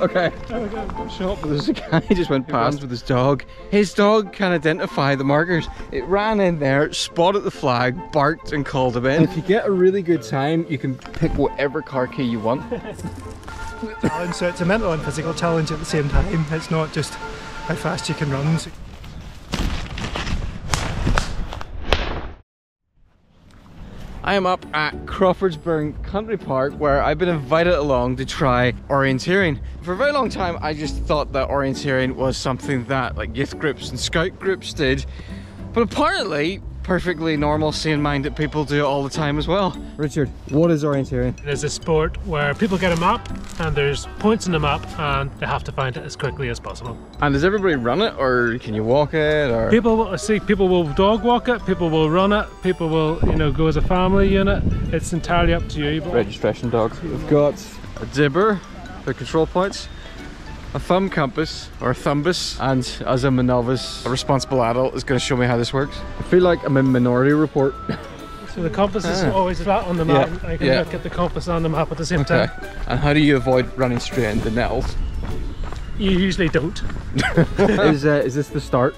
Okay. Shop. There's a guy just went past with his dog. His dog can identify the markers. It ran in there, spotted the flag, barked and called him in. If you get a really good time, you can pick whatever car key you want. challenge, so it's a mental and physical challenge at the same time. It's not just how fast you can run. I am up at Crawfordsburn Country Park where I've been invited along to try orienteering. For a very long time I just thought that orienteering was something that like youth groups and scout groups did. But apparently perfectly normal sane minded people do it all the time as well. Richard, what is orienteering? It is a sport where people get a map and there's points in the map and they have to find it as quickly as possible. And does everybody run it or can you walk it or People will see people will dog walk it, people will run it, people will, you know, go as a family unit. It's entirely up to you. But registration dogs? We've got a dibber for control points, a thumb compass or thumbus, and as I'm a novice, a responsible adult is going to show me how this works. I feel like I'm in Minority Report. so the compass is Ah. always flat on the map. Yeah, I can yeah. look at the compass on the map at the same Okay. time. And how do you avoid running straight into nettles? You usually don't. is uh, is this the start?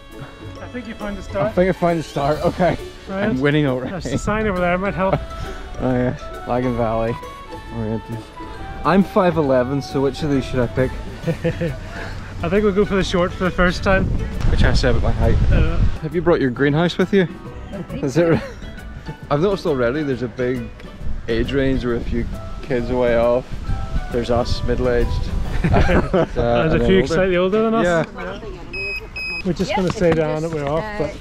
I think you find the start. I think I find the start. Okay, Right. I'm winning already. There's a sign over there, it might help. Oh yes, Lagan Valley, Orienteers. I'm 5'11", so which of these should I pick? I think we'll go for the short for the first time. Which I say about my height. Uh, Have you brought your greenhouse with you? Is it? I've noticed already there's a big age range where a few kids away off. There's us, middle-aged. uh, There's a few older. slightly older than us. Yeah. We're just going to say down that we're off, but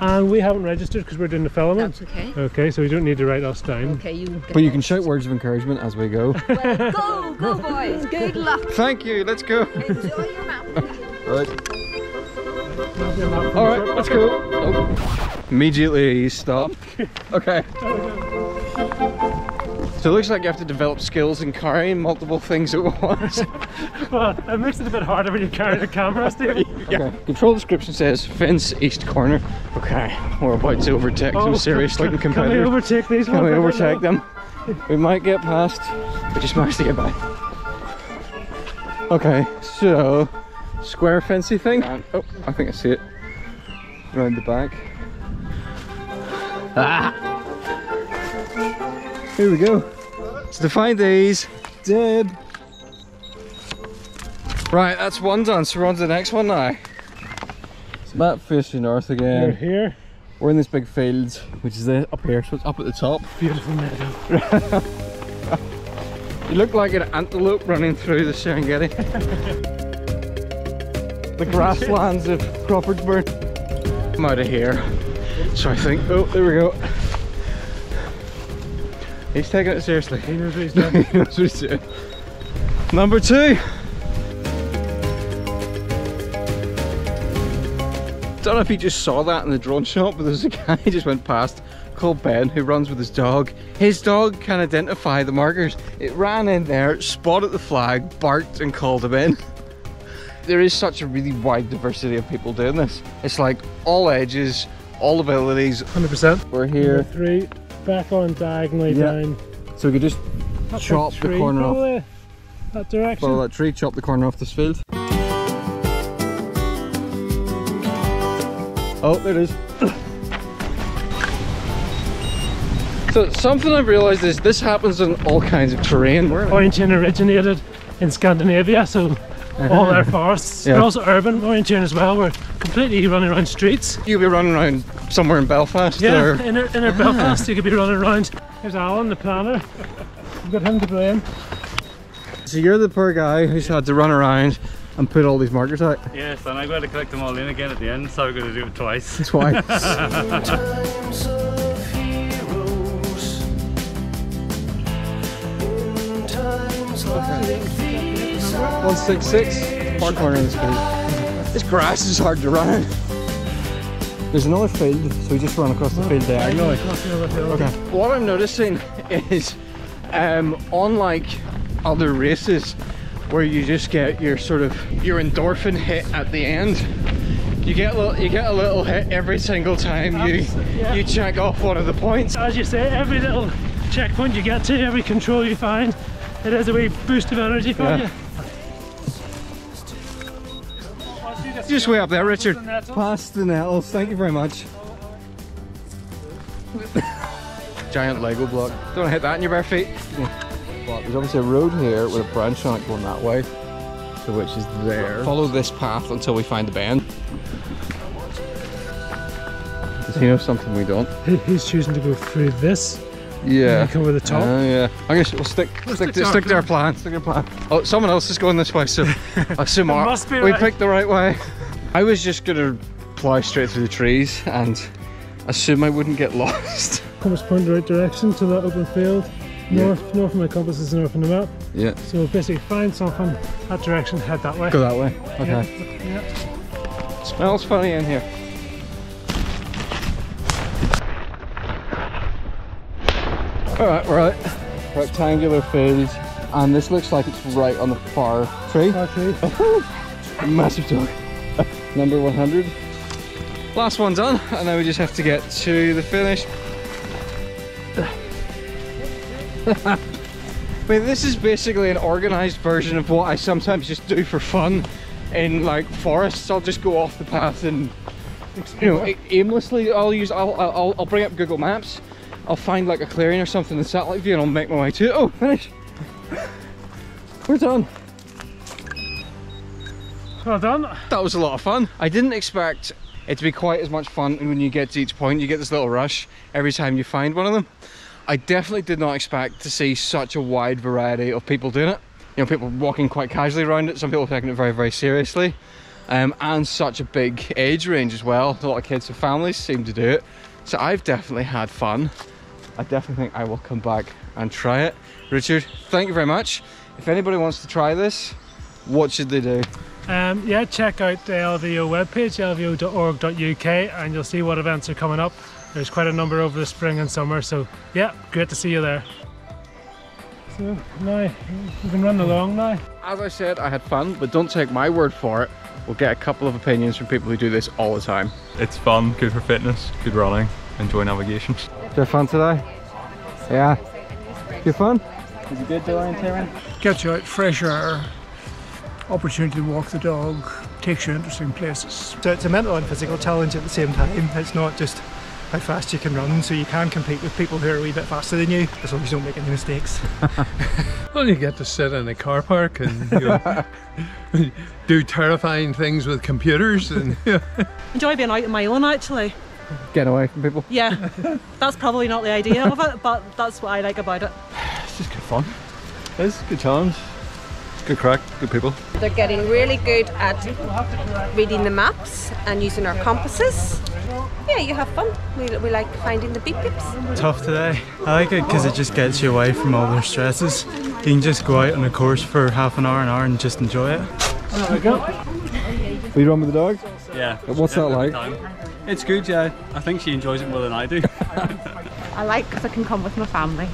and we haven't registered because we're doing the filming. That's okay. Okay, so we don't need to write us down. Okay, you. Get But you can shout words of encouragement as we go. Well, go, go, boys. Good luck. Thank you. Let's go. Enjoy your map. Right. All right, let's go. Oh. Immediately stop. Okay. Oh, So it looks like you have to develop skills in carrying multiple things at once. Well, it makes it a bit harder when you carry the camera, Steve. Okay. Control description says fence east corner. Okay, we're about to overtake some serious looking competitors. Can we overtake these Can ones? we I don't overtake know. them? We might get past. We just managed to get by. Okay, so square fencey thing. And, oh, I think I see it. Round the back. Ah! Here we go. So to find these, dead. Right, that's one done. So we're on to the next one now. It's map facing north again. We're here. We're in this big field, which is up here, so it's up at the top. Beautiful meadow. You look like an antelope running through the Serengeti. the grasslands of Crawfordsburn. I'm out of here. So I think, oh, there we go. He's taking it seriously. He knows what he's doing. he knows what he's doing. Number two. Don't know if you just saw that in the drone shot, but there's a guy who just went past called Ben who runs with his dog. His dog can identify the markers. It ran in there, spotted the flag, barked and called him in. There is such a really wide diversity of people doing this. It's like all ages, all abilities. 100%. We're here, Three, back on diagonally Yeah. down. so we could just Up chop that the tree, corner off. probably, That direction. Follow that tree, chop the corner off this field. Oh, there it is. so something I've realised is this happens in all kinds of terrain. Where Orienteering originated in Scandinavia, so Uh-huh. all our forests. Yeah. We're also urban orienteering as well. We're completely running around streets. you'll be running around somewhere in Belfast Yeah, or in our, in our ah. Belfast, you could be running around. Here's Alan, the planner. We've got him to blame. so you're the poor guy who's had to run around and put all these markers out Yes, and I've got to collect them all in again at the end, so I'm going to do it twice. twice. 166 far corner of this field. This grass is hard to run in. There's another field, so we just run across the field diagonally. Okay. What I'm noticing is, um, unlike other races, where you just get your sort of your endorphin hit at the end, you get a little, you get a little hit every single time you yeah. you check off one of the points. As you say, every little checkpoint you get to, every control you find, it is a wee boost of energy for Yeah. you. Just way up there, Richard. the nettles. Past the nettles. Thank you very much. Giant Lego block. Don't hit that in your bare feet. Well, there's obviously a road here with a branch on it going that way. So which is there. Follow this path until we find the bend. Does he know something we don't? He's choosing to go through this. Yeah. Like over the top. Uh, yeah. I guess we'll stick stick, stick to, to our stick to our plan. Stick to our plan. Oh, someone else is going this way, so I assume our, must be we right. picked the right way. I was just gonna plow straight through the trees and assume I wouldn't get lost. Compass point the right direction to that open field. Yeah. North, north of my compass is north on the map. Yeah. So basically find something, that direction, head that way. Go that way. Okay. Yeah. Smells funny in here. Alright, we're at rectangular field and this looks like it's right on the far tree. Okay. Massive dog. Number 100. Last one done, and then we just have to get to the finish. I mean, this is basically an organized version of what I sometimes just do for fun in like forests. I'll just go off the path and, you know, aimlessly. I'll use. I'll, I'll. I'll bring up Google Maps. I'll find like a clearing or something in satellite view, and I'll make my way to it. Oh, finish. We're done. Well done. That was a lot of fun. I didn't expect it to be quite as much fun when you get to each point. You get this little rush every time you find one of them. I definitely did not expect to see such a wide variety of people doing it. You know, people walking quite casually around it, some people taking it very, very seriously. Um, and such a big age range as well. A lot of kids and families seem to do it. So I've definitely had fun. I definitely think I will come back and try it. Richard, thank you very much. If anybody wants to try this, what should they do? Um, yeah, check out the LVO webpage, lvo.org.uk, and you'll see what events are coming up. There's quite a number over the spring and summer, so yeah, great to see you there. So now you can run along now. As I said, I had fun, but don't take my word for it. We'll get a couple of opinions from people who do this all the time. It's fun, good for fitness, good running, enjoy navigation. Did you have fun today? Yeah. Good fun? Was it good, Dorian Tyrone? gets you out fresh air, opportunity to walk the dog, takes you interesting places. So it's a mental and physical challenge at the same time. It's not just how fast you can run, so you can compete with people who are a wee bit faster than you, as long as you don't make any mistakes. Well, you get to sit in a car park and you know, do terrifying things with computers and enjoy being out on my own actually. Get away from people. Yeah, that's probably not the idea of it, but that's what I like about it. It's just good fun. It's a good challenge. It's good crack, good people. They're getting really good at reading the maps and using our compasses. Yeah, you have fun. We, we like finding the beep beeps. tough today. I like it because it just gets you away from all the stresses. You can just go out on a course for half an hour, an hour, and just enjoy it. There we go. Will you run with the dog? Yeah. Uh, what's that like? It's good, yeah. I think she enjoys it more than I do. I like because I can come with my family.